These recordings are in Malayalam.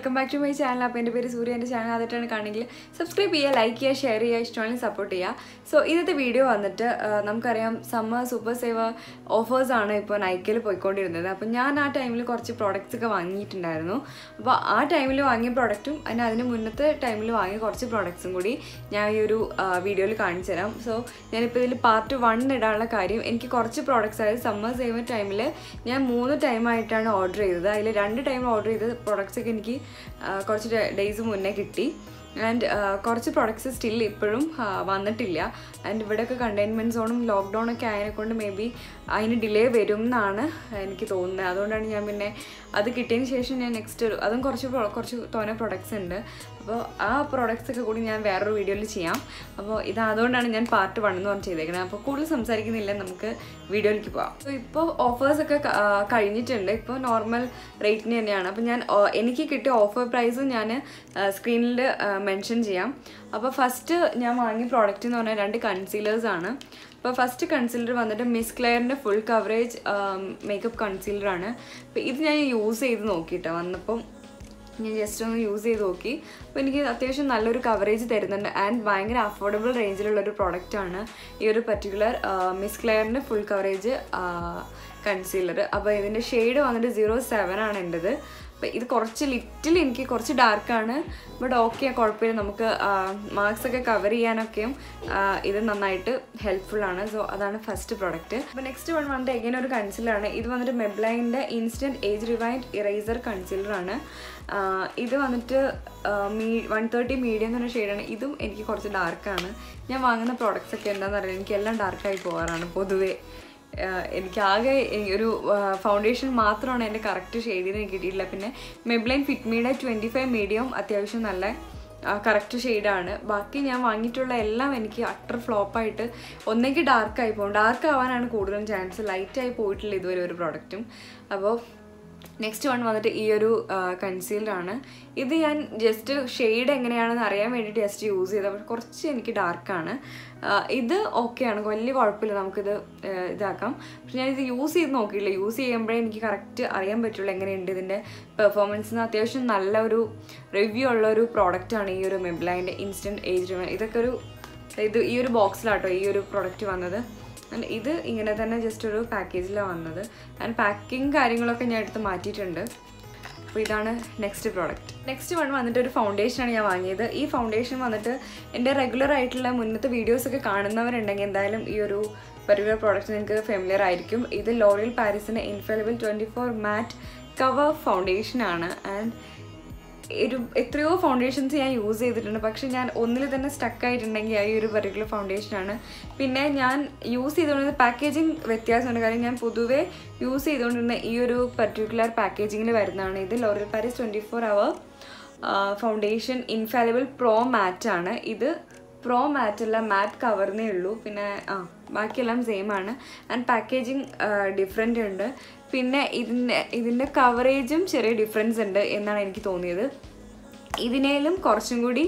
Welcome back to my channel അപ്പോൾ എന്റെ പേര് സൂര്യ എന്റെ ചാനൽ ആദ്യമായിട്ടാണ് കാണണമെങ്കിൽ സബ്സ്ക്രൈബ് ചെയ്യുക ലൈക്ക് ചെയ്യുക ഷെയർ ചെയ്യുക ഇഷ്ടമാണെങ്കിൽ സപ്പോർട്ട് ചെയ്യുക. സോ ഇന്നത്തെ വീഡിയോ വന്നിട്ട് നമുക്കറിയാം സമ്മർ സൂപ്പർ സേവ ഓഫേഴ്സാണ് ഇപ്പോൾ നൈക്കിൽ പോയിക്കൊണ്ടിരുന്നത്. അപ്പോൾ ഞാൻ ആ ടൈമിൽ കുറച്ച് പ്രോഡക്റ്റ്സ് ഒക്കെ വാങ്ങിയിട്ടുണ്ടായിരുന്നു. അപ്പോൾ ആ ടൈമിൽ വാങ്ങിയ പ്രോഡക്റ്റും അതിന് അതിന് മുന്നത്തെ ടൈമിൽ വാങ്ങിയ കുറച്ച് പ്രോഡക്റ്റ്സും കൂടി ഞാൻ ഈ ഒരു വീഡിയോയിൽ കാണിച്ചു തരാം. സോ ഞാനിപ്പോൾ ഇതിൽ പാർട്ട് വൺ ഇടാനുള്ള കാര്യം എനിക്ക് കുറച്ച് പ്രോഡക്റ്റ്സ് അതായത് സമ്മർ സേവ ടൈമിൽ ഞാൻ മൂന്ന് ടൈമായിട്ടാണ് ഓർഡർ ചെയ്തത്. അതിൽ രണ്ട് ടൈം ഓർഡർ ചെയ്ത പ്രോഡക്റ്റ്സ് ഒക്കെ എനിക്ക് കുറച്ച് ഡേയ്സ് മുന്നേ കിട്ടി. ആൻഡ് കുറച്ച് പ്രൊഡക്ട്സ് സ്റ്റിൽ ഇപ്പോഴും വന്നിട്ടില്ല. ആൻഡ് ഇവിടെയൊക്കെ കണ്ടെയ്ൻമെന്റ് സോണും ലോക്ക്ഡൗൺ ഒക്കെ ആയതിനെ കൊണ്ട് മേ ബി അതിന് ഡിലേ വരും എന്നാണ് എനിക്ക് തോന്നുന്നത്. അതുകൊണ്ടാണ് ഞാൻ പിന്നെ അത് കിട്ടിയതിന് ശേഷം ഞാൻ നെക്സ്റ്റ് അതും കുറച്ച് കുറച്ച് തോനെ പ്രൊഡക്ട്സ് ഉണ്ട്. അപ്പോൾ ആ പ്രോഡക്റ്റ്സ് ഒക്കെ കൂടി ഞാൻ വേറൊരു വീഡിയോയിൽ ചെയ്യാം. അപ്പോൾ ഇത് അതുകൊണ്ടാണ് ഞാൻ പാർട്ട് വൺ എന്ന് പറഞ്ഞ് ചെയ്തേക്കുന്നത് അപ്പോൾ കൂടുതൽ സംസാരിക്കുന്നില്ല നമുക്ക് വീഡിയോയിലേക്ക് പോകാം അപ്പോൾ ഇപ്പോൾ ഓഫേഴ്സൊക്കെ കഴിഞ്ഞിട്ടുണ്ട്. ഇപ്പോൾ നോർമൽ റേറ്റിന് തന്നെയാണ്. അപ്പോൾ ഞാൻ എനിക്ക് കിട്ടിയ ഓഫർ പ്രൈസ് ഞാൻ സ്ക്രീനിൽ മെൻഷൻ ചെയ്യാം. അപ്പോൾ ഫസ്റ്റ് ഞാൻ വാങ്ങിയ പ്രോഡക്റ്റ് എന്ന് പറഞ്ഞാൽ രണ്ട് കൺസീലേഴ്സ് ആണ്. അപ്പോൾ ഫസ്റ്റ് കൺസീലർ വന്നിട്ട് മിസ് ക്ലെയറിന്റെ ഫുൾ കവറേജ് മേക്കപ്പ് കൺസീലറാണ് അപ്പോൾ ഇത് ഞാൻ യൂസ് ചെയ്ത് നോക്കിയിട്ടാണ് വന്നപ്പം ഞാൻ ജസ്റ്റ് ഒന്ന് യൂസ് ചെയ്ത് നോക്കി. അപ്പോൾ എനിക്ക് അത്യാവശ്യം നല്ലൊരു കവറേജ് തരുന്നുണ്ട്. ആൻഡ് ഭയങ്കര അഫോർഡബിൾ റേഞ്ചിലുള്ള ഒരു പ്രൊഡക്റ്റാണ് ഈ ഒരു പർട്ടിക്കുലർ മിസ് ക്ലെയറിന്റെ ഫുൾ കവറേജ് കൺസീലർ അപ്പോൾ ഇതിന്റെ ഷെയ്ഡ് വന്നിട്ട് സീറോ സെവൻ ആണ് എന്റെത് അപ്പോൾ ഇത് കുറച്ച് ലിറ്റിൽ എനിക്ക് കുറച്ച് ഡാർക്കാണ് ബട്ട് ഓക്കെ കുഴപ്പമില്ല. നമുക്ക് മാർക്സ് ഒക്കെ കവർ ചെയ്യാനൊക്കെയും ഇത് നന്നായിട്ട് ഹെൽപ്ഫുള്ളാണ് സോ അതാണ് ഫസ്റ്റ് പ്രോഡക്റ്റ് അപ്പോൾ നെക്സ്റ്റ് വൺ വന്നിട്ട് എങ്ങനെ ഒരു കൺസിലറാണ് ഇത് വന്നിട്ട് മെബ്ലൈന്റെ ഇൻസ്റ്റന്റ് ഏജ് റിവൈൻഡ് ഇറേസർ കൺസിലറാണ് ഇത് വന്നിട്ട് മീ വൺ തേർട്ടി മീഡിയം എന്ന് പറഞ്ഞ ഷെയ്ഡാണ് ഇതും എനിക്ക് കുറച്ച് ഡാർക്കാണ് ഞാൻ വാങ്ങുന്ന പ്രോഡക്റ്റ്സ് ഒക്കെ എന്താണെന്ന് അറിയാം എനിക്ക് എല്ലാം ഡാർക്കായി പോകാറാണ് പൊതുവേ. എനിക്കാകെ ഒരു ഫൗണ്ടേഷൻ മാത്രമാണ് എന്റെ കറക്റ്റ് ഷെയ്ഡിന് എനിക്ക് കിട്ടിയിട്ടില്ല പിന്നെ മെബ്ലൈൻ ഫിറ്റ്മിയുടെ ട്വന്റി ഫൈവ് മീഡിയം അത്യാവശ്യം നല്ല കറക്റ്റ് ഷെയ്ഡാണ് ബാക്കി ഞാൻ വാങ്ങിയിട്ടുള്ള എല്ലാം എനിക്ക് അട്ടർ ഫ്ലോപ്പായിട്ട് ഒന്നെങ്കിൽ ഡാർക്കായി പോകും ഡാർക്ക് ആവാനാണ് കൂടുതലും ചാൻസ് ലൈറ്റായി പോയിട്ടില്ല ഇതുവരെ ഒരു പ്രോഡക്റ്റും അപ്പോൾ നെക്സ്റ്റ് വൺ വന്നിട്ട് ഈ ഒരു കൺസീലറാണ് ഇത് ഞാൻ ജസ്റ്റ് ഷെയ്ഡ് എങ്ങനെയാണെന്ന് അറിയാൻ വേണ്ടിയിട്ട് ജസ്റ്റ് യൂസ് പക്ഷെ കുറച്ച് എനിക്ക് ഡാർക്കാണ് ഇത് ഓക്കെയാണ് വലിയ കുഴപ്പമില്ല. നമുക്കിത് ഇതാക്കാം. പക്ഷെ ഞാൻ ഇത് യൂസ് ചെയ്ത് നോക്കിയില്ല യൂസ് ചെയ്യുമ്പോഴേ എനിക്ക് കറക്റ്റ് അറിയാൻ പറ്റുള്ളൂ എങ്ങനെയുണ്ട് ഇതിന്റെ പെർഫോമൻസിന് അത്യാവശ്യം നല്ല ഒരു റിവ്യൂ ഉള്ള ഒരു പ്രോഡക്റ്റാണ് ഈ ഒരു മെബ്ലൈന്റെ ഇൻസ്റ്റന്റ് ഏജ് ഇതൊക്കെ ഒരു ഇത് ഈ ഒരു ബോക്സിലാട്ടോ ഈ ഒരു പ്രോഡക്റ്റ് വന്നത്. And ഇത് ഇങ്ങനെ തന്നെ ജസ്റ്റ് ഒരു പാക്കേജിലാണ് വന്നത്. ആൻഡ് പാക്കിങ് കാര്യങ്ങളൊക്കെ ഞാൻ എടുത്ത് മാറ്റിയിട്ടുണ്ട്. അപ്പോൾ ഇതാണ് നെക്സ്റ്റ് പ്രോഡക്റ്റ് നെക്സ്റ്റ് വൺ വന്നിട്ട് ഒരു ഫൗണ്ടേഷനാണ് ഞാൻ വാങ്ങിയത്. ഈ ഫൗണ്ടേഷൻ വന്നിട്ട് എന്റെ റെഗുലർ ആയിട്ടുള്ള മുന്നത്തെ വീഡിയോസൊക്കെ കാണുന്നവരുണ്ടെങ്കിൽ എന്തായാലും ഈ ഒരു പർട്ടിക്കുലർ പ്രോഡക്റ്റ് നിങ്ങൾക്ക് ഫെമിലിയർ ആയിരിക്കും. ഇത് L'Oreal പാരീസിന്റെ infallible twenty four matte cover ഫൗണ്ടേഷനാണ് and ഒരു എത്രയോ ഫൗണ്ടേഷൻസ് ഞാൻ യൂസ് ചെയ്തിട്ടുണ്ട്. പക്ഷെ ഞാൻ ഒന്നിൽ തന്നെ സ്റ്റക്ക് ആയിട്ടുണ്ടെങ്കിൽ ആ ഒരു പർട്ടിക്കുലർ ഫൗണ്ടേഷനാണ് പിന്നെ ഞാൻ യൂസ് ചെയ്തുകൊണ്ടിരുന്ന പാക്കേജിങ് വ്യത്യാസമുണ്ട്. കാര്യം ഞാൻ പൊതുവേ യൂസ് ചെയ്തുകൊണ്ടിരുന്ന ഈ ഒരു പർട്ടിക്കുലർ പാക്കേജിങ്ങിൽ വരുന്നതാണ്. ഇത് L'Oreal Paris twenty four hour foundation infallible pro മാറ്റാണ് ഇത് പ്രോ മാറ്റല്ല മാറ്റ് കവർന്നേ ഉള്ളൂ. പിന്നെ ആ. ബാക്കിയെല്ലാം സെയിം ആണ്. ആൻഡ് പാക്കേജിങ് ഡിഫറെന്റ് ഉണ്ട്. പിന്നെ ഇതിന്റെ ഇതിന്റെ കവറേജും ചെറിയ ഡിഫറൻസ് ഉണ്ട് എന്നാണ് എനിക്ക് തോന്നിയത്. ഇതിനേലും കുറച്ചും കൂടി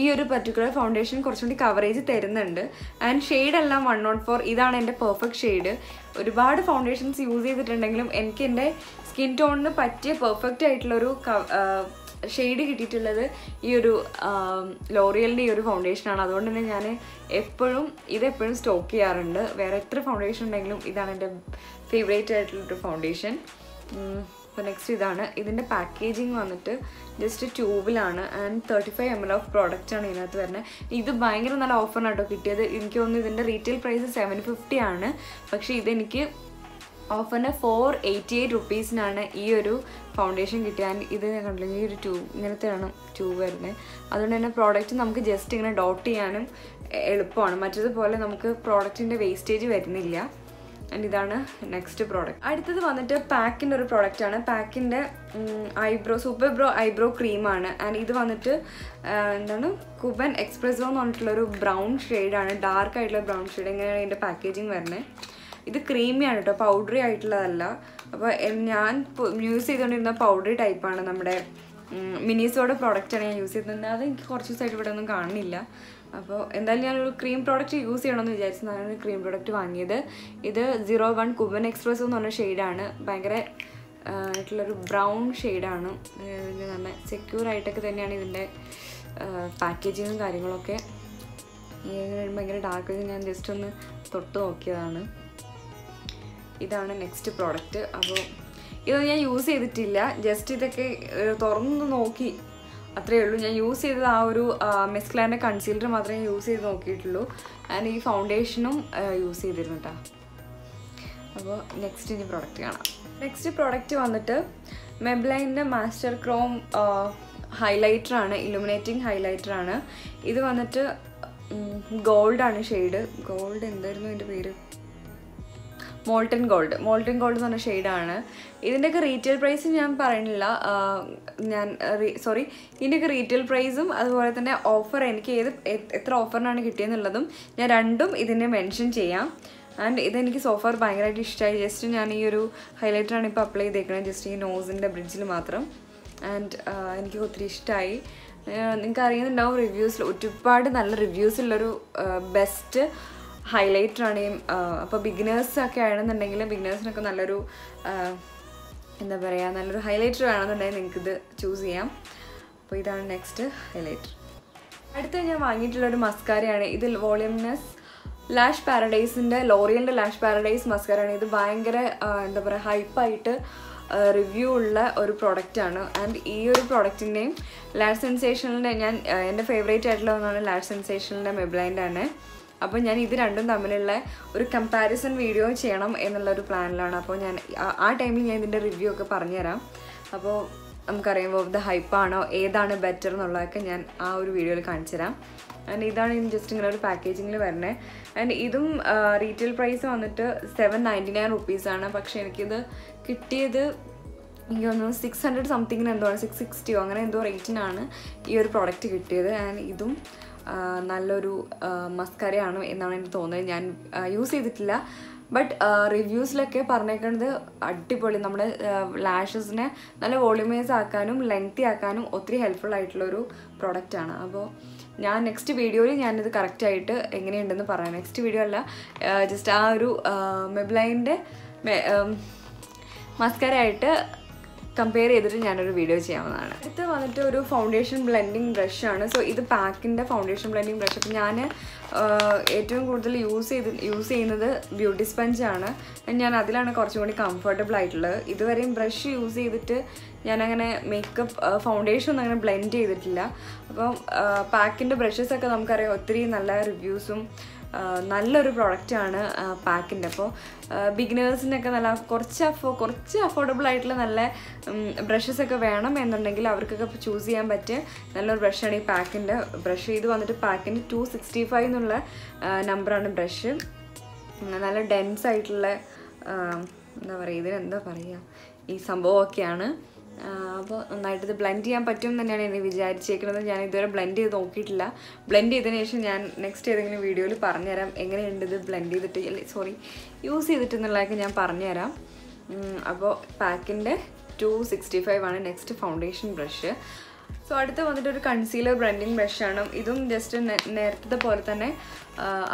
ഈ ഒരു പർട്ടിക്കുലർ ഫൗണ്ടേഷൻ കുറച്ചും കൂടി കവറേജ് തരുന്നുണ്ട്. ആൻഡ് ഷെയ്ഡ് എല്ലാം വൺ നോട്ട് ഫോർ ഇതാണ് എന്റെ പെർഫെക്റ്റ് ഷെയ്ഡ് ഒരുപാട് ഫൗണ്ടേഷൻസ് യൂസ് ചെയ്തിട്ടുണ്ടെങ്കിലും എനിക്ക് എന്റെ സ്കിൻ ടോണിന് പറ്റിയ പെർഫെക്റ്റ് ആയിട്ടുള്ളൊരു ഷെയ്ഡ് കിട്ടിയിട്ടുള്ളത് ഈ ഒരു ലോറിയലിന്റെ ഈ ഒരു ഫൗണ്ടേഷനാണ് അതുകൊണ്ട് തന്നെ ഞാൻ എപ്പോഴും ഇതെപ്പോഴും സ്റ്റോക്ക് ചെയ്യാറുണ്ട്. വേറെ എത്ര ഫൗണ്ടേഷൻ ഉണ്ടെങ്കിലും ഇതാണ് എന്റെ ഫേവറേറ്റ് ആയിട്ടുള്ളൊരു ഫൗണ്ടേഷൻ അപ്പോൾ നെക്സ്റ്റ് ഇതാണ്. ഇതിന്റെ പാക്കേജിങ് വന്നിട്ട് just ട്യൂബിലാണ് and thirty five M L of പ്രോഡക്റ്റാണ് ഇതിനകത്ത് വരുന്നത്. ഇത് ഭയങ്കര നല്ല ഓഫറിനാട്ടോ കേട്ടോ കിട്ടിയത്. എനിക്ക് തോന്നുന്നു ഇതിന്റെ റീറ്റെയിൽ പ്രൈസ് സെവൻ ഫിഫ്റ്റി ആണ്. പക്ഷേ ഇതെനിക്ക് ഓഫറിന് ഫോർ എയ്റ്റി എയ്റ്റ് റുപ്പീസിനാണ് ഈ ഒരു ഫൗണ്ടേഷൻ കിട്ടിയ ആൻഡ് ഇത് ഞാൻ കണ്ടില്ല ഈ ഒരു ട്യൂബ് ഇങ്ങനത്തെയാണ് ട്യൂബ് വരുന്നത്. അതുകൊണ്ട് തന്നെ പ്രോഡക്റ്റ് നമുക്ക് ജസ്റ്റ് ഇങ്ങനെ ഡോട്ട് ചെയ്യാനും എളുപ്പമാണ്. മറ്റേതുപോലെ നമുക്ക് പ്രോഡക്റ്റിന്റെ വേസ്റ്റേജ് വരുന്നില്ല. ആൻഡ് ഇതാണ് നെക്സ്റ്റ് പ്രോഡക്റ്റ് അടുത്തത് വന്നിട്ട് പാക്കിന്റെ ഒരു പ്രോഡക്റ്റാണ് പാക്കിന്റെ ഐബ്രോ സൂപ്പർ ബ്രോ ഐബ്രോ ക്രീമാണ് ആൻഡ് ഇത് വന്നിട്ട് എന്താണ് കുബൻ എക്സ്പ്രസോ എന്ന് പറഞ്ഞിട്ടുള്ളൊരു ബ്രൗൺ ഷെയ്ഡാണ് ഡാർക്ക് ആയിട്ടുള്ള ബ്രൗൺ ഷെയ്ഡ് ഇങ്ങനെയാണ് ഇതിന്റെ പാക്കേജിങ് വരുന്നത്. ഇത് ക്രീമിയാണ് കേട്ടോ പൗഡറി ആയിട്ടുള്ളതല്ല. അപ്പോൾ ഞാൻ യൂസ് ചെയ്തുകൊണ്ടിരുന്ന പൗഡറി ടൈപ്പാണ് നമ്മുടെ മിനിസോടെ പ്രോഡക്റ്റാണ് ഞാൻ യൂസ് ചെയ്തിരുന്നത്. അത് എനിക്ക് കുറച്ച് ദിവസമായിട്ട് ഇവിടെ ഒന്നും കാണുന്നില്ല. അപ്പോൾ എന്തായാലും ഞാനൊരു ക്രീം പ്രോഡക്റ്റ് യൂസ് ചെയ്യണമെന്ന് വിചാരിച്ചതാണ് ക്രീം പ്രോഡക്റ്റ് വാങ്ങിയത്. ഇത് സീറോ വൺ കുബൻ എക്സ്പ്രസ് എന്ന് പറഞ്ഞ ഷെയ്ഡാണ് ഭയങ്കര ആയിട്ടുള്ളൊരു ബ്രൗൺ ഷെയ്ഡാണ് ഇതിന്റെ നല്ല സെക്യൂർ ആയിട്ടൊക്കെ തന്നെയാണ് ഇതിന്റെ പാക്കേജിങ്ങും കാര്യങ്ങളൊക്കെ. ഭയങ്കര ഡാർക്ക് ഞാൻ ജസ്റ്റ് ഒന്ന് തൊട്ട് നോക്കിയതാണ്. ഇതാണ് നെക്സ്റ്റ് പ്രോഡക്റ്റ് അപ്പോൾ ഇത് ഞാൻ യൂസ് ചെയ്തിട്ടില്ല. ജസ്റ്റ് ഇതൊക്കെ തുറന്ന് നോക്കി. അത്രയേ ഉള്ളൂ. ഞാൻ യൂസ് ചെയ്തത് ആ ഒരു മെസ്ക്ലാന്റെ കൺസീലർ മാത്രമേ യൂസ് ചെയ്ത് നോക്കിയിട്ടുള്ളൂ. ആൻഡ് ഈ ഫൗണ്ടേഷനും യൂസ് ചെയ്തിരുന്നു കേട്ടോ അപ്പോൾ നെക്സ്റ്റ് ഇനി പ്രോഡക്റ്റ് കാണാം. നെക്സ്റ്റ് പ്രോഡക്റ്റ് വന്നിട്ട് മെബ്ലൈന്റെ മാസ്റ്റർ ക്രോം ഹൈലൈറ്റർ ആണ്. ഇലുമിനേറ്റിംഗ് ഹൈലൈറ്റർ ആണ്. ഇത് വന്നിട്ട് ഗോൾഡാണ് ഷെയ്ഡ് ഗോൾഡ് എന്തായിരുന്നു ഇതിന്റെ പേര്? മോൾട്ടൻ ഗോൾഡ് മോൾട്ടൺ ഗോൾഡ് എന്ന് പറഞ്ഞ ഷെയ്ഡാണ് ഇതിന്റെയൊക്കെ റീറ്റെയിൽ പ്രൈസ് ഞാൻ പറയുന്നില്ല. ഞാൻ സോറി ഇതിന്റെയൊക്കെ റീറ്റെയിൽ പ്രൈസും അതുപോലെ തന്നെ ഓഫർ എനിക്ക് ഏത് എത്ര ഓഫറിനാണ് കിട്ടിയെന്നുള്ളതും ഞാൻ രണ്ടും ഇതിനെ മെൻഷൻ ചെയ്യാം. ആൻഡ് ഇതെനിക്ക് സോഫർ ഭയങ്കരമായിട്ട് ഇഷ്ടമായി ജസ്റ്റ് ഞാൻ ഈ ഒരു ഹൈലൈറ്ററാണ് ഇപ്പോൾ അപ്ലൈ ചെയ്തേക്കുന്നത്. ജസ്റ്റ് ഈ നോസിന്റെ ബ്രിഡ്ജിൽ മാത്രം. ആൻഡ് എനിക്ക് ഒത്തിരി ഇഷ്ടമായി നിങ്ങൾക്ക് അറിയുന്നുണ്ടാവും റിവ്യൂസിൽ ഒരുപാട് നല്ല റിവ്യൂസ് ഉള്ളൊരു ബെസ്റ്റ് ഹൈലൈറ്റർ ആണ് അപ്പോൾ ബിഗിനേഴ്സ് ഒക്കെ ആണെന്നുണ്ടെങ്കിൽ ബിഗിനേഴ്സിനൊക്കെ നല്ലൊരു എന്താ പറയുക നല്ലൊരു ഹൈലൈറ്റർ വേണമെന്നുണ്ടെങ്കിൽ നിങ്ങൾക്കിത് ചൂസ് ചെയ്യാം. അപ്പോൾ ഇതാണ് നെക്സ്റ്റ് ഹൈലൈറ്റർ അടുത്ത ഞാൻ വാങ്ങിയിട്ടുള്ളൊരു മസ്കാരയാണ് ഇതിൽ വോളിയംനെസ് ലാഷ് പാരഡൈസിന്റെ ലോറിയലിന്റെ ലാഷ് പാരഡൈസ് മസ്കാരയാണ് ഇത് ഭയങ്കര എന്താ പറയുക ഹൈപ്പായിട്ട് റിവ്യൂ ഉള്ള ഒരു പ്രൊഡക്റ്റാണ് ആൻഡ് ഈ ഒരു പ്രൊഡക്റ്റിന്റെയും ലാഷ് സെൻസേഷനിലെ ഞാൻ എന്റെ ഫേവറേറ്റ് ആയിട്ടുള്ള ഒന്നാണ് ലാഷ് സെൻസേഷനിലെ മെബ്ലൈന്റെ ആണ്. അപ്പോൾ ഞാൻ ഇത് രണ്ടും തമ്മിലുള്ള ഒരു കമ്പാരിസൺ വീഡിയോ ചെയ്യണം എന്നുള്ളൊരു പ്ലാനിലാണ് അപ്പോൾ ഞാൻ ആ- ടൈമിൽ ഞാൻ ഇതിന്റെ റിവ്യൂ ഒക്കെ പറഞ്ഞുതരാം. അപ്പോൾ നമുക്കറിയുമ്പോൾ ഇത് ഹൈപ്പാണോ ഏതാണ് ബെറ്റർ എന്നുള്ളതൊക്കെ ഞാൻ ആ ഒരു വീഡിയോയിൽ കാണിച്ചു തരാം ആൻഡ് ഇതാണ് ജസ്റ്റ് ഇങ്ങനെ ഒരു പാക്കേജിങ്ങിൽ വരുന്നത് ആൻഡ് ഇതും റീറ്റെയിൽ പ്രൈസ് വന്നിട്ട് സെവൻ നയന്റി നയൻ റുപ്പീസാണ് പക്ഷേ എനിക്കിത് കിട്ടിയത് എനിക്ക് തോന്നുന്നു സിക്സ് ഹൺഡ്രഡ് സംതിങ്ങിന് എന്തോ ആണ് സിക്സ് സിക്സ്റ്റിയോ അങ്ങനെ എന്തോ റേറ്റിനാണ് ഈ ഒരു പ്രോഡക്റ്റ് കിട്ടിയത്. ആൻഡ് ഇതും നല്ലൊരു മസ്കരയാണ് എന്നാണ് എനിക്ക് തോന്നുന്നത്. ഞാൻ യൂസ് ചെയ്തിട്ടില്ല. ബട്ട് റിവ്യൂസിലൊക്കെ പറഞ്ഞേക്കുന്നത് അടിപൊളി. നമ്മുടെ ലാഷസിനെ നല്ല വോളിമൈസ് ആക്കാനും ലെങ്തി ആക്കാനും ഒത്തിരി ഹെൽപ്ഫുൾ ആയിട്ടുള്ളൊരു പ്രോഡക്റ്റാണ് അപ്പോൾ ഞാൻ നെക്സ്റ്റ് വീഡിയോയിൽ ഞാനിത് കറക്റ്റായിട്ട് എങ്ങനെയുണ്ടെന്ന് പറയാം. നെക്സ്റ്റ് വീഡിയോ അല്ല ജസ്റ്റ് ആ ഒരു മെബ്ലൈന്റെ മസ്കരയായിട്ട് കമ്പയർ ചെയ്തിട്ട് ഞാനൊരു വീഡിയോ ചെയ്യാവുന്നതാണ്. അടുത്ത് വന്നിട്ട് ഒരു ഫൗണ്ടേഷൻ ബ്ലെൻഡിങ് ബ്രഷാണ് സോ ഇത് പാക്കിന്റെ ഫൗണ്ടേഷൻ ബ്ലെൻഡിങ് ബ്രഷ് അപ്പം ഞാൻ ഏറ്റവും കൂടുതൽ യൂസ് ചെയ്ത് യൂസ് ചെയ്യുന്നത് ബ്യൂട്ടി സ്പഞ്ചാണ് ഞാൻ അതിലാണ് കുറച്ചും കൂടി കംഫർട്ടബിൾ ആയിട്ടുള്ളത്. ഇതുവരെയും ബ്രഷ് യൂസ് ചെയ്തിട്ട് ഞാനങ്ങനെ മേക്കപ്പ് ഫൗണ്ടേഷൻ ഒന്നും അങ്ങനെ ബ്ലെൻഡ് ചെയ്തിട്ടില്ല. അപ്പം പാക്കിന്റെ ബ്രഷസ് ഒക്കെ നമുക്കറിയാം ഒത്തിരി നല്ല റിവ്യൂസും നല്ലൊരു പ്രോഡക്റ്റാണ് പാക്കിന്റെ അപ്പോൾ ബിഗിനേഴ്സിനൊക്കെ നല്ല കുറച്ച് അഫോ കുറച്ച് അഫോർഡബിൾ ആയിട്ടുള്ള നല്ല ബ്രഷസ് ഒക്കെ വേണം എന്നുണ്ടെങ്കിൽ അവർക്കൊക്കെ ചൂസ് ചെയ്യാൻ പറ്റിയ നല്ലൊരു ബ്രഷാണ് ഈ പാക്കിന്റെ ബ്രഷ് ഇത് വന്നിട്ട് പാക്കിന്റെ ടു സിക്സ്റ്റി ഫൈവ് എന്നുള്ള നമ്പറാണ് ബ്രഷ് നല്ല ഡെൻസ് ആയിട്ടുള്ള എന്താ പറയുക ഇതിനെന്താ പറയുക ഈ സംഭവമൊക്കെയാണ്. അപ്പോൾ നന്നായിട്ട് ഇത് ബ്ലെൻഡ് ചെയ്യാൻ പറ്റും എന്ന് തന്നെയാണ് എനിക്ക് വിചാരിച്ചേക്കുന്നത് ഞാൻ ഇതുവരെ ബ്ലെൻഡ് ചെയ്ത് നോക്കിയിട്ടില്ല. ബ്ലെൻഡ് ചെയ്തതിന് ശേഷം ഞാൻ നെക്സ്റ്റ് ഏതെങ്കിലും വീഡിയോയിൽ പറഞ്ഞുതരാം. എങ്ങനെയുണ്ട് ഇത് ബ്ലെൻഡ് ചെയ്തിട്ട്? സോറി യൂസ് ചെയ്തിട്ട് എന്നുള്ളതൊക്കെ ഞാൻ പറഞ്ഞുതരാം. അപ്പോൾ പാക്കിന്റെ ടു സിക്സ്റ്റി ഫൈവ് ആണ് നെക്സ്റ്റ് ഫൗണ്ടേഷൻ ബ്രഷ് സോ അടുത്ത് വന്നിട്ട് ഒരു കൺസീലർ ബ്ലെൻഡിങ് ബ്രഷാണ് ഇതും ജസ്റ്റ് നേരത്തെ പോലെ തന്നെ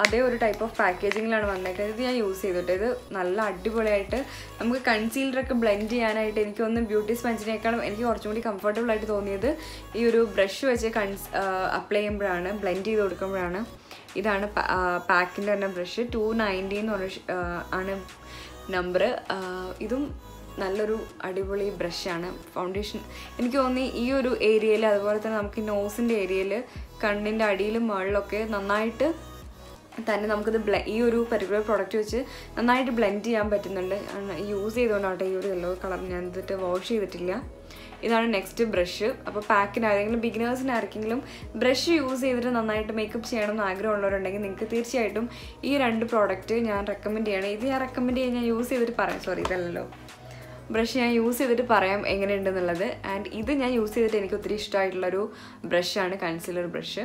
അതേ ഒരു ടൈപ്പ് ഓഫ് പാക്കേജിങ്ങിലാണ് വന്നേക്കുന്നത്. ഇത് ഞാൻ യൂസ് ചെയ്തിട്ട് ഇത് നല്ല അടിപൊളിയായിട്ട് നമുക്ക് കൺസീലറൊക്കെ ബ്ലെൻഡ് ചെയ്യാനായിട്ട് എനിക്ക് ഒന്ന് ബ്യൂട്ടി സ്പഞ്ചിനേക്കാളും എനിക്ക് കുറച്ചും കൂടി കംഫർട്ടബിൾ ആയിട്ട് തോന്നിയത് ഈ ഒരു ബ്രഷ് വെച്ച് കൺസ് അപ്ലൈ ചെയ്യുമ്പോഴാണ് ബ്ലെൻഡ് ചെയ്ത് കൊടുക്കുമ്പോഴാണ്. ഇതാണ് പാക്കിന്റെ തന്നെ ബ്രഷ് ടു നയന്റി എന്ന് പറഞ്ഞ ആണ് നമ്പർ ഇതും നല്ലൊരു അടിപൊളി ബ്രഷാണ് ഫൗണ്ടേഷൻ എനിക്ക് തോന്നി ഈ ഒരു ഏരിയയിൽ അതുപോലെ തന്നെ നമുക്ക് നോസിന്റെ ഏരിയയിൽ കണ്ണിന്റെ അടിയിലും മുകളിലൊക്കെ നന്നായിട്ട് തന്നെ നമുക്കിത് ബ്ല ഈ ഒരു പെർട്ടിക്കുലർ പ്രോഡക്റ്റ് വെച്ച് നന്നായിട്ട് ബ്ലെൻഡ് ചെയ്യാൻ പറ്റുന്നുണ്ട്. യൂസ് ചെയ്തുകൊണ്ടാട്ടെ ഈ ഒരു യെല്ലോ കളർ ഞാൻ ഇതിട്ട് വാഷ് ചെയ്തിട്ടില്ല. ഇതാണ് നെക്സ്റ്റ് ബ്രഷ് അപ്പോൾ പാക്കിന് ആരെങ്കിലും ബിഗിനേഴ്സിന് ആർക്കെങ്കിലും ബ്രഷ് യൂസ് ചെയ്തിട്ട് നന്നായിട്ട് മേക്കപ്പ് ചെയ്യണം എന്ന് ആഗ്രഹമുള്ളവരുണ്ടെങ്കിൽ നിങ്ങൾക്ക് തീർച്ചയായിട്ടും ഈ രണ്ട് പ്രോഡക്റ്റ് ഞാൻ റെക്കമെൻഡ് ചെയ്യണം. ഇത് ഞാൻ റെക്കമെൻഡ് ചെയ്യാൻ ഞാൻ യൂസ് ചെയ്തിട്ട് പറയാം. സോറി ഇതല്ലല്ലോ. ബ്രഷ് ഞാൻ യൂസ് ചെയ്തിട്ട് പറയാം എങ്ങനെയുണ്ടെന്നുള്ളത്. ആൻഡ് ഇത് ഞാൻ യൂസ് ചെയ്തിട്ട് എനിക്ക് ഒത്തിരി ഇഷ്ടമായിട്ടുള്ളൊരു ബ്രഷാണ് കൺസീലർ ബ്രഷ്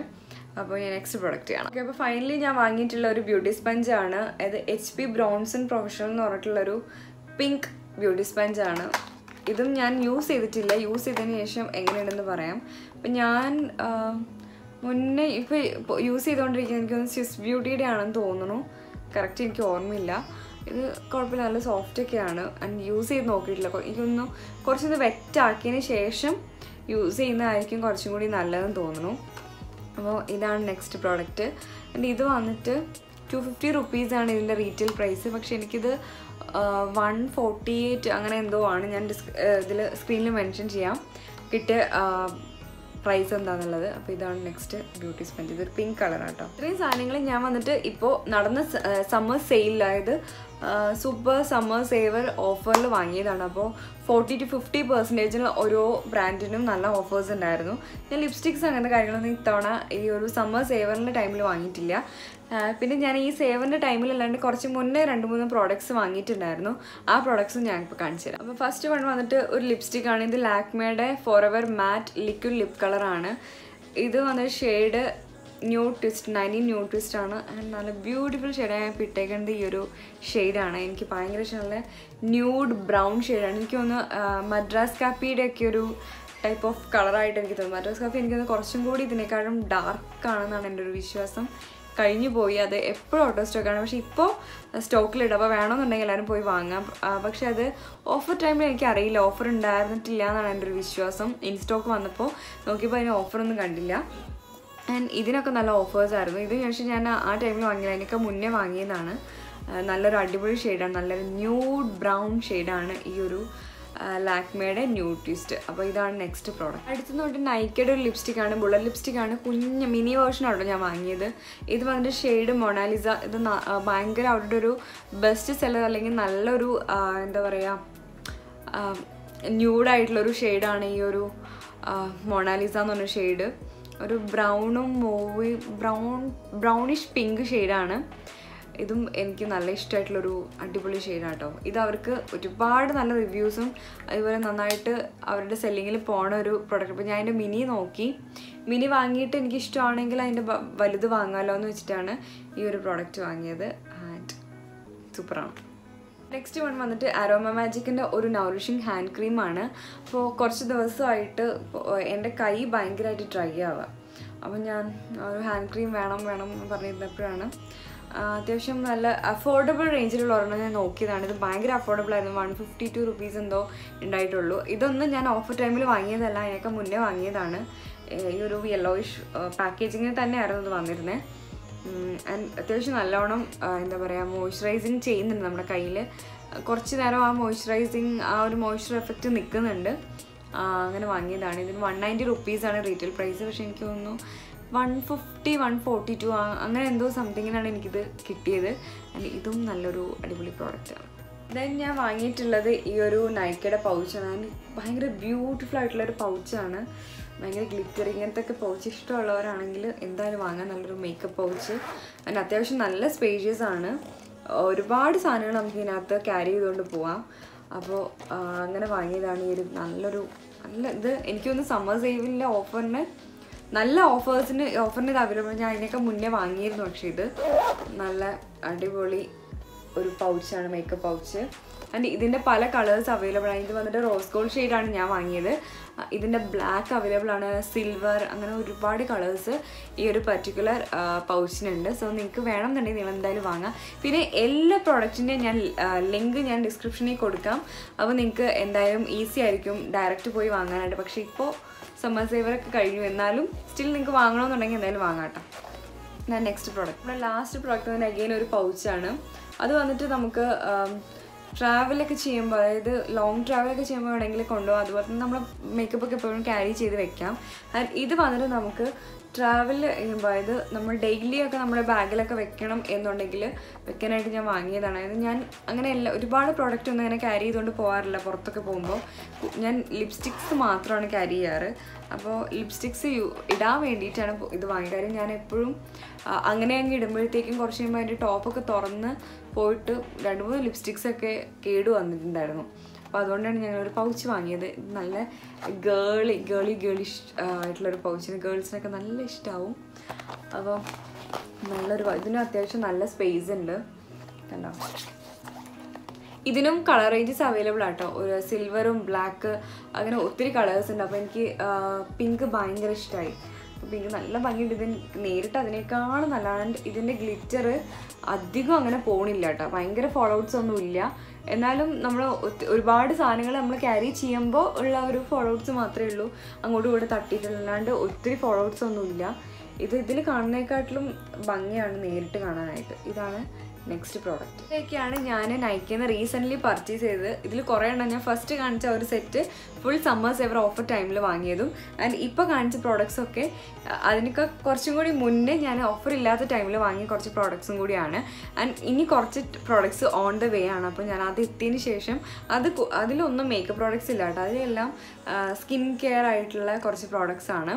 അപ്പോൾ ഞാൻ നെക്സ്റ്റ് പ്രൊഡക്റ്റ് ആണ് ഓക്കെ അപ്പോൾ ഫൈനലി ഞാൻ വാങ്ങിയിട്ടുള്ള ഒരു ബ്യൂട്ടി സ്പഞ്ചാണ് അത് എച്ച് പി ബ്രോൺസൺ പ്രൊഫഷണൽ എന്ന് പറഞ്ഞിട്ടുള്ളൊരു പിങ്ക് ബ്യൂട്ടി സ്പഞ്ചാണ് ഇതും ഞാൻ യൂസ് ചെയ്തിട്ടില്ല. യൂസ് ചെയ്തതിന് ശേഷം എങ്ങനെയുണ്ടെന്ന് പറയാം. അപ്പം ഞാൻ മുന്നേ ഇപ്പോൾ യൂസ് ചെയ്തുകൊണ്ടിരിക്കുന്നത് എനിക്കൊന്ന് സ്വിസ് ബ്യൂട്ടിയുടെ ആണെന്ന് തോന്നുന്നു. കറക്റ്റ് എനിക്ക് ഓർമ്മയില്ല. ഇത് കുഴപ്പമില്ല നല്ല സോഫ്റ്റ് ഒക്കെയാണ്. ആൻഡ് യൂസ് ചെയ്ത് നോക്കിയിട്ടില്ല. ഇതൊന്ന് കുറച്ചൊന്ന് വെറ്റാക്കിയതിന് ശേഷം യൂസ് ചെയ്യുന്നതായിരിക്കും കുറച്ചും കൂടി നല്ലതെന്ന് തോന്നുന്നു. അപ്പോൾ ഇതാണ് നെക്സ്റ്റ് പ്രോഡക്റ്റ് ആൻഡ് ഇത് വന്നിട്ട് ടു ഫിഫ്റ്റി റുപ്പീസാണ് ഇതിന്റെ റീറ്റെയിൽ പ്രൈസ് പക്ഷേ എനിക്കിത് വൺ ഫോർട്ടി എയ്റ്റ് അങ്ങനെ എന്തോ ആണ് ഞാൻ ഡിസ് ഇതിൽ സ്ക്രീനിൽ മെൻഷൻ ചെയ്യാം. കിട്ടിയ പ്രൈസ് എന്താണെന്നുള്ളത് അപ്പോൾ ഇതാണ് നെക്സ്റ്റ് ബ്യൂട്ടി സ്പെൻഡ് ഇത് പിങ്ക് കളറാണ് കേട്ടോ. ഇത്രയും സാധനങ്ങൾ ഞാൻ വന്നിട്ട് ഇപ്പോൾ നടന്ന സമ്മർ സെയിലായത് സൂപ്പർ സമ്മർ സേവർ ഓഫറിൽ വാങ്ങിയതാണ്. അപ്പോൾ ഫോർട്ടി ടു ഫിഫ്റ്റി പെർസെന്റേജിന് ഓരോ ബ്രാൻഡിനും നല്ല ഓഫേഴ്സ് ഉണ്ടായിരുന്നു ഞാൻ ലിപ്സ്റ്റിക്സ് അങ്ങനത്തെ കാര്യങ്ങളൊന്നും ഇത്തവണ ഈ ഒരു സമ്മർ സേവറിന്റെ ടൈമിൽ വാങ്ങിയിട്ടില്ല. പിന്നെ ഞാൻ ഈ സേവറിന്റെ ടൈമിലല്ലാണ്ട് കുറച്ച് മുന്നേ രണ്ട് മൂന്ന് പ്രോഡക്റ്റ്സ് വാങ്ങിയിട്ടുണ്ടായിരുന്നു. ആ പ്രോഡക്ട്സും ഞാൻ ഇപ്പോൾ കാണിച്ചു തരാം. അപ്പോൾ ഫസ്റ്റ് വൺ വന്നിട്ട് ഒരു ലിപ്സ്റ്റിക് ആണ്. ഇത് ലാക്മേയുടെ forever matte liquid lip കളറാണ് ഇത് വന്നിട്ട് shade new twist Naini new twist ആണ്. ആൻഡ് നല്ല ബ്യൂട്ടിഫുൾ ഇപ്പോൾ ഇട്ടേക്കുന്നത് ഈ ഒരു ഷെയ്ഡാണ്. എനിക്ക് ഭയങ്കര നല്ല ന്യൂഡ് ബ്രൗൺ ഷെയ്ഡാണ്. എനിക്ക് തോന്നുന്നു മദ്രാസ് കാപ്പിയുടെ ഒക്കെ ഒരു ടൈപ്പ് ഓഫ് കളറായിട്ട് എനിക്ക് തോന്നുന്നു. മദ്രാസ് കാപ്പി എനിക്ക് തോന്നുന്നു കുറച്ചും കൂടി ഇതിനേക്കാളും ഡാർക്ക് ആണെന്നാണ് എന്റെ ഒരു വിശ്വാസം. കഴിഞ്ഞു പോയി. അത് എപ്പോഴും ഓട്ടോ സ്റ്റോക്കാണ് പക്ഷേ ഇപ്പോൾ സ്റ്റോക്കിലിടും അപ്പോൾ വേണമെന്നുണ്ടെങ്കിൽ എല്ലാവരും പോയി വാങ്ങാം. പക്ഷേ അത് ഓഫർ ടൈമിൽ എനിക്ക് അറിയില്ല. ഓഫർ ഉണ്ടായിരുന്നിട്ടില്ല എന്നാണ് എന്റെ ഒരു വിശ്വാസം. ഇൻ സ്റ്റോക്ക് വന്നപ്പോൾ നോക്കിയപ്പോൾ അതിന് ഓഫറൊന്നും കണ്ടില്ല. ആൻഡ് ഇതിനൊക്കെ നല്ല ഓഫേഴ്സ് ആയിരുന്നു. ഇത് പക്ഷേ ഞാൻ ആ ടൈമിൽ വാങ്ങിയത് അതിനൊക്കെ മുന്നേ വാങ്ങിയതാണ്. ആ, നല്ലൊരു അടിപൊളി ഷെയ്ഡാണ് നല്ലൊരു ന്യൂഡ് ബ്രൗൺ ഷെയ്ഡാണ് ഈ ഒരു ലാക്മേയുടെ ന്യൂ ട്വിസ്റ്റ് അപ്പോൾ ഇതാണ് നെക്സ്റ്റ് പ്രോഡക്റ്റ് അടുത്തുനിന്ന് തൊട്ട് നൈക്കയുടെ ഒരു ലിപ്സ്റ്റിക് ആണ്. ബുള്ളറ്റ് ലിപ്സ്റ്റിക് ആണ്. കുഞ്ഞ് മിനി വേർഷൻ ആണ് ഞാൻ വാങ്ങിയത്. ഇത് വന്നിട്ട് ഷെയ്ഡ് മൊണാലിസ ഇത് ആ, ഭയങ്കര അവരുടെ ഒരു ബെസ്റ്റ് സെല്ലർ അല്ലെങ്കിൽ നല്ലൊരു ആ, എന്താ പറയുക ന്യൂഡായിട്ടുള്ളൊരു ഷെയ്ഡാണ് ഈ ഒരു മൊണാലിസ എന്ന് പറഞ്ഞ ഷെയ്ഡ് ഒരു ബ്രൗണും മൂവി ബ്രൗൺ ബ്രൗണിഷ് പിങ്ക് ഷെയ്ഡാണ്. ഇതും എനിക്ക് നല്ല ഇഷ്ടമായിട്ടുള്ളൊരു അടിപൊളി ഷെയ്ഡാണ് കേട്ടോ ഇത് അവർക്ക് ഒരുപാട് നല്ല റിവ്യൂസും അതുപോലെ നന്നായിട്ട് അവരുടെ സെല്ലിങ്ങിൽ പോണ ഒരു പ്രൊഡക്റ്റ് അപ്പോൾ ഞാൻ അതിന്റെ മിനി നോക്കി. മിനി വാങ്ങിയിട്ട് എനിക്ക് ഇഷ്ടമാണെങ്കിൽ അതിന്റെ വലുത് വാങ്ങാമല്ലോ എന്ന് വെച്ചിട്ടാണ് ഈ ഒരു പ്രോഡക്റ്റ് വാങ്ങിയത്. ആൻഡ് സൂപ്പറാണ് നെക്സ്റ്റ് വൺ വന്നിട്ട് അരോമ മാജിക്കിന്റെ ഒരു നൗറിഷിങ് ഹാൻഡ് ക്രീമാണ് അപ്പോൾ കുറച്ച് ദിവസമായിട്ട് എന്റെ കൈ ഭയങ്കരമായിട്ട് ഡ്രൈ ആവുക അപ്പോൾ ഞാൻ ഒരു ഹാൻഡ് ക്രീം വേണം വേണം എന്ന് പറഞ്ഞിരുന്നപ്പോഴാണ് അത്യാവശ്യം നല്ല അഫോർഡബിൾ റേഞ്ചിലുള്ള ഒരെണ്ണം ഞാൻ നോക്കിയതാണ്. ഇത് ഭയങ്കര അഫോർഡബിൾ ആയിരുന്നു. വൺ ഫിഫ്റ്റി ടു റുപ്പീസ് എന്തോ ഉണ്ടായിട്ടുള്ളൂ. ഇതൊന്നും ഞാൻ ഓഫർ ടൈമിൽ വാങ്ങിയതല്ല അതിനൊക്കെ മുന്നേ വാങ്ങിയതാണ്. ഈ ഒരു യെല്ലോയിഷ് പാക്കേജിങ്ങിൽ തന്നെയായിരുന്നു ഇത് വന്നിരുന്നത് ആൻഡ് അത്യാവശ്യം നല്ലോണം എന്താ പറയുക മോയ്സ്ചറൈസിങ് ചെയ്യുന്നുണ്ട് നമ്മുടെ കയ്യിൽ കുറച്ച് നേരം ആ മോയ്സ്ചറൈസിങ് ആ ഒരു മോയ്സ്ചർ എഫക്റ്റ് നിൽക്കുന്നുണ്ട് അങ്ങനെ വാങ്ങിയതാണ്. ഇതിന് വൺ നയന്റി റുപ്പീസാണ് റീറ്റെയിൽ പ്രൈസ് പക്ഷേ എനിക്ക് തോന്നുന്നു one fifty one forty two അങ്ങനെ എന്തോ സംതിങ്ങിനാണ് എനിക്കിത് കിട്ടിയത്. ആൻഡ് ഇതും നല്ലൊരു അടിപൊളി പ്രോഡക്റ്റാണ് ദെൻ ഞാൻ വാങ്ങിയിട്ടുള്ളത് ഈ ഒരു നൈക്കയുടെ പൗച്ചാണ് ഭയങ്കര ബ്യൂട്ടിഫുൾ ആയിട്ടുള്ളൊരു പൗച്ചാണ് ഭയങ്കര ഗ്ലിറ്റർ ഇങ്ങനത്തെ ഒക്കെ പൗച്ച് ഇഷ്ടമുള്ളവരാണെങ്കിൽ എന്തായാലും വാങ്ങാൻ നല്ലൊരു മേക്കപ്പ് പൗച്ച് അതിന് അത്യാവശ്യം നല്ല സ്പേഷ്യസ് ആണ്. ഒരുപാട് സാധനങ്ങൾ നമുക്ക് ഇതിനകത്ത് ക്യാരി ചെയ്തുകൊണ്ട് പോവാം. അപ്പോൾ അങ്ങനെ വാങ്ങിയതാണ് ഈ ഒരു നല്ലൊരു നല്ല ഇത് എനിക്കൊന്ന് സമ്മർ സേവിലെ ഓഫറിന് നല്ല ഓഫേഴ്സിന് ഓഫറിന് ഇത് അവൈലബിൾ ഞാൻ അതിനൊക്കെ മുന്നേ വാങ്ങിയിരുന്നു പക്ഷേ ഇത്. നല്ല അടിപൊളി ഒരു പൗച്ചാണ് മേക്കപ്പ് പൗച്ച് ആൻഡ് ഇതിന്റെ പല കളേഴ്സ് അവൈലബിൾ ആണ്. ഇത് വന്നിട്ട് റോസ് ഗോൾഡ് ഷെയ്ഡാണ് ഞാൻ വാങ്ങിയത്. ഇതിന്റെ ബ്ലാക്ക് അവൈലബിൾ ആണ് സിൽവർ അങ്ങനെ ഒരുപാട് കളേഴ്സ് ഈ ഒരു പർട്ടിക്കുലർ പൗച്ചിനുണ്ട് സോ നിങ്ങൾക്ക് വേണമെന്നുണ്ടെങ്കിൽ നിങ്ങൾ എന്തായാലും വാങ്ങാം. പിന്നെ എല്ലാ പ്രോഡക്റ്റിന്റെയും ഞാൻ ലിങ്ക് ഞാൻ ഡിസ്ക്രിപ്ഷനിൽ കൊടുക്കാം. അപ്പോൾ നിങ്ങൾക്ക് എന്തായാലും ഈസി ആയിരിക്കും ഡയറക്റ്റ് പോയി വാങ്ങാനായിട്ട്. പക്ഷേ ഇപ്പോൾ സമ്മർ സേവറൊക്കെ കഴിഞ്ഞു. എന്നാലും സ്റ്റിൽ നിങ്ങൾക്ക് വാങ്ങണമെന്നുണ്ടെങ്കിൽ എന്തായാലും വാങ്ങാം കേട്ടോ ഞാൻ നെക്സ്റ്റ് പ്രോഡക്റ്റ് നമ്മുടെ ലാസ്റ്റ് പ്രോഡക്റ്റ് തന്നെ അഗെയിൻ ഒരു പൗച്ചാണ് അത് വന്നിട്ട് നമുക്ക് ട്രാവലൊക്കെ ചെയ്യുമ്പോൾ അതായത് ലോങ് ട്രാവലൊക്കെ ചെയ്യുമ്പോൾ വേണമെങ്കിൽ കൊണ്ടുപോകാം. അതുപോലെ തന്നെ നമ്മൾ മേക്കപ്പൊക്കെ എപ്പോഴും ക്യാരി ചെയ്ത് വെക്കാം. ആൻഡ് ഇത് വന്നിട്ട് നമുക്ക് ട്രാവൽ ചെയ്യുമ്പോൾ അതായത് നമ്മൾ ഡെയിലി ഒക്കെ നമ്മുടെ ബാഗിലൊക്കെ വെക്കണം എന്നുണ്ടെങ്കിൽ വെക്കാനായിട്ട് ഞാൻ വാങ്ങിയതാണ്. അതായത് ഞാൻ അങ്ങനെ എല്ലാ ഒരുപാട് പ്രോഡക്റ്റ് ഒന്നും അങ്ങനെ ക്യാരി ചെയ്തുകൊണ്ട് പോകാറില്ല പുറത്തൊക്കെ പോകുമ്പോൾ ഞാൻ ലിപ്സ്റ്റിക്സ് മാത്രമാണ് ക്യാരി ചെയ്യാറ്. അപ്പോൾ ലിപ്സ്റ്റിക്സ് ഇടാൻ വേണ്ടിയിട്ടാണ് ഇത് വാങ്ങിയത്. കാര്യം ഞാൻ എപ്പോഴും അങ്ങനെ അങ്ങ് ഇടുമ്പോഴത്തേക്കും കുറച്ച് കഴിയുമ്പോൾ അതിന്റെ ടോപ്പൊക്കെ തുറന്ന് പോയിട്ട് രണ്ട് മൂന്ന് ലിപ്സ്റ്റിക്സൊക്കെ കേട് വന്നിട്ടുണ്ടായിരുന്നു. അപ്പോൾ അതുകൊണ്ടാണ് ഞങ്ങളൊരു പൗച്ച് വാങ്ങിയത്. നല്ല ഗേളി ഗേളി ഗേളിഷ് ആയിട്ടുള്ളൊരു പൗച്ചിന് ഗേൾസിനൊക്കെ നല്ല ഇഷ്ടമാവും അപ്പോൾ നല്ലൊരു ഇതിന് അത്യാവശ്യം നല്ല സ്പേസ് ഉണ്ട്. കണ്ടോ? ഇതിനും കളർ റേഞ്ചസ് അവൈലബിൾ ആട്ടോ. ഒരു സിൽവറും ബ്ലാക്ക് അങ്ങനെ ഒത്തിരി കളേഴ്സ് ഉണ്ട്. അപ്പോൾ എനിക്ക് പിങ്ക് ഭയങ്കര ഇഷ്ടമായി പിങ്ക് നല്ല ഭംഗിയുണ്ട്. ഇതിന് നേരിട്ട് അതിനേക്കാളും നല്ലതാണ്. ഇതിന്റെ ഗ്ലിറ്റർ അധികം അങ്ങനെ പോണില്ല കേട്ടോ. ഭയങ്കര ഫോളോഔട്ട്സ് ഒന്നും ഇല്ല എന്നാലും നമ്മൾ ഒരുപാട് സാധനങ്ങൾ നമ്മൾ ക്യാരി ചെയ്യുമ്പോൾ ഉള്ള ഒരു ഫോളോവേഴ്സ് മാത്രമേ ഉള്ളൂ. അങ്ങോട്ടും ഇവിടെ തട്ടിയിട്ടില്ലാണ്ട് ഒത്തിരി ഫോളോവേഴ്സ് ഒന്നുമില്ല. ഇത് ഇതിൽ കാണുന്നതിനെക്കാട്ടിലും ഭംഗിയാണ് നേരിട്ട് കാണാനായിട്ട്. ഇതാണ് നെക്സ്റ്റ് പ്രോഡക്റ്റ് ഇതൊക്കെയാണ് ഞാൻ നൈക്കിന്ന് റീസെന്റ്ലി പർച്ചേസ് ചെയ്തത്. ഇതിൽ കുറേ എണ്ണം ഞാൻ ഫസ്റ്റ് കാണിച്ച ഒരു set full summer saver offer ടൈമിൽ വാങ്ങിയതും. ആൻഡ് ഇപ്പോൾ കാണിച്ച പ്രോഡക്ട്സ് ഒക്കെ അതിനൊക്കെ കുറച്ചും കൂടി മുന്നേ ഞാൻ ഓഫർ ഇല്ലാത്ത ടൈമിൽ വാങ്ങിയ കുറച്ച് പ്രോഡക്ട്സും കൂടിയാണ്. ആൻഡ് ഇനി കുറച്ച് പ്രോഡക്ട്സ് ഓൺ ദ വേ ആണ്. അപ്പോൾ ഞാൻ അത് എത്തിയതിന് ശേഷം അത് അതിലൊന്നും മേക്കപ്പ് പ്രോഡക്ട്സ് ഇല്ല കേട്ടോ. അതിലെല്ലാം സ്കിൻ കെയർ ആയിട്ടുള്ള കുറച്ച് പ്രോഡക്ട്സ് ആണ്.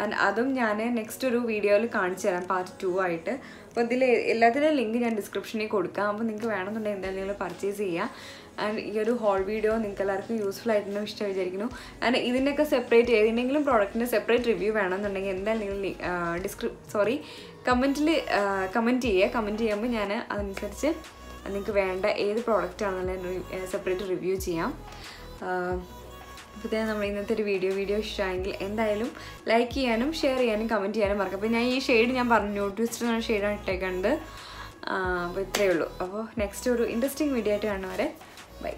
ആൻഡ് അതും ഞാൻ നെക്സ്റ്റ് ഒരു വീഡിയോയിൽ കാണിച്ചു തരാം പാർട്ട് ടു ആയിട്ട്. അപ്പോൾ ഇതിൽ എല്ലാത്തിന്റെയും ലിങ്ക് ഞാൻ ഡിസ്ക്രിപ്ഷനിൽ കൊടുക്കാം. അപ്പോൾ നിങ്ങൾക്ക് വേണമെന്നുണ്ടെങ്കിൽ എന്തായാലും നിങ്ങൾ പർച്ചേസ് ചെയ്യുക ആൻഡ് ഈ ഒരു ഹോൾ വീഡിയോ നിങ്ങൾക്ക് എല്ലാവർക്കും യൂസ്ഫുൾ ആയിട്ടുണ്ടോ ഇഷ്ടം വിചാരിക്കുന്നു. ആൻഡ് ഇതിനൊക്കെ സെപ്പറേറ്റ് ഏതെങ്കിലും പ്രോഡക്റ്റിന്റെ സെപ്പറേറ്റ് റിവ്യൂ വേണമെന്നുണ്ടെങ്കിൽ എന്തായാലും നിങ്ങൾ ഡിസ്ക്രി സോറി കമന്റിൽ കമന്റ് ചെയ്യുക. കമന്റ് ചെയ്യുമ്പോൾ ഞാൻ അതനുസരിച്ച് നിങ്ങൾക്ക് വേണ്ട ഏത് പ്രോഡക്റ്റാണെന്നുള്ള സെപ്പറേറ്റ് റിവ്യൂ ചെയ്യാം. ആഹ് ഇതാണ് നമ്മുടെ ഇന്നത്തെ ഒരു വീഡിയോ വീഡിയോ ഇഷ്ടമായെങ്കിൽ എന്തായാലും ലൈക്ക് ചെയ്യാനും ഷെയർ ചെയ്യാനും കമന്റ് ചെയ്യാനും മറക്കാം അപ്പോൾ ഞാൻ ഈ ഷെയ്ഡ് ഞാൻ പറഞ്ഞു ട്വിസ്റ്റ് എന്ന ഷെയ്ഡാണ് ഇട്ടേക്കുന്നത് അപ്പോൾ ഇത്രയേ ഉള്ളൂ. അപ്പോൾ നെക്സ്റ്റ് ഒരു ഇൻട്രസ്റ്റിംഗ് വീഡിയോ ആയിട്ട് കാണുന്നവരെ ബൈ